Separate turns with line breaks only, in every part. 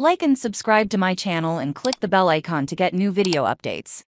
Like and subscribe to my channel and click the bell icon to get new video updates.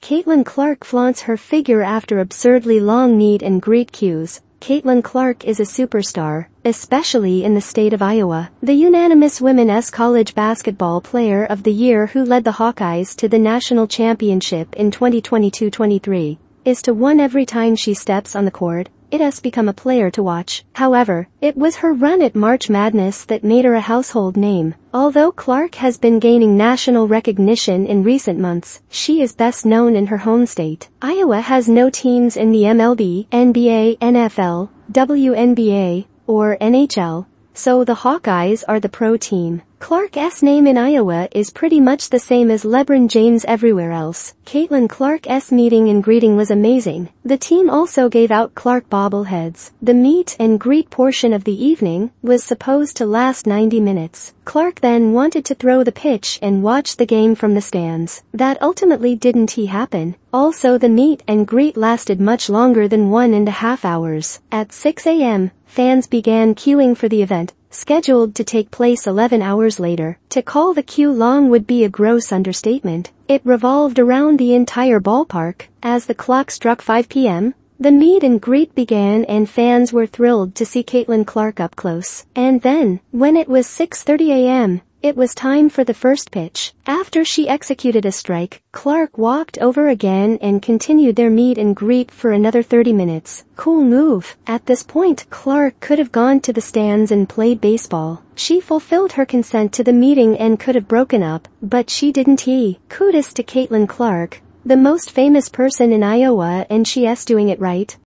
Caitlin Clark flaunts her figure after absurdly long meet and greet queues. Caitlin Clark is a superstar, especially in the state of Iowa. The unanimous Women's College Basketball Player of the Year who led the Hawkeyes to the national championship in 2022-23 is to one every time she steps on the court. It has become a player to watch. However, it was her run at March Madness that made her a household name. Although Clark has been gaining national recognition in recent months, she is best known in her home state. Iowa has no teams in the MLB, NBA, NFL, WNBA, or NHL, so the Hawkeyes are the pro team. Clark's name in Iowa is pretty much the same as LeBron James everywhere else. Caitlin Clark's meeting and greeting was amazing. The team also gave out Clark bobbleheads. The meet and greet portion of the evening was supposed to last 90 minutes. Clark then wanted to throw the pitch and watch the game from the stands. That ultimately didn't he happen. Also the meet and greet lasted much longer than one and a half hours. At 6 a.m., fans began queuing for the event, scheduled to take place 11 hours later. To call the queue long would be a gross understatement. It revolved around the entire ballpark. As the clock struck 5 p.m., the meet and greet began and fans were thrilled to see Caitlin Clark up close. And then, when it was 6.30 a.m., it was time for the first pitch. After she executed a strike, Clark walked over again and continued their meet and greet for another 30 minutes. Cool move. At this point, Clark could have gone to the stands and played baseball. She fulfilled her consent to the meeting and could have broken up, but she didn't he. Kudos to Caitlin Clark, the most famous person in Iowa and she's doing it right.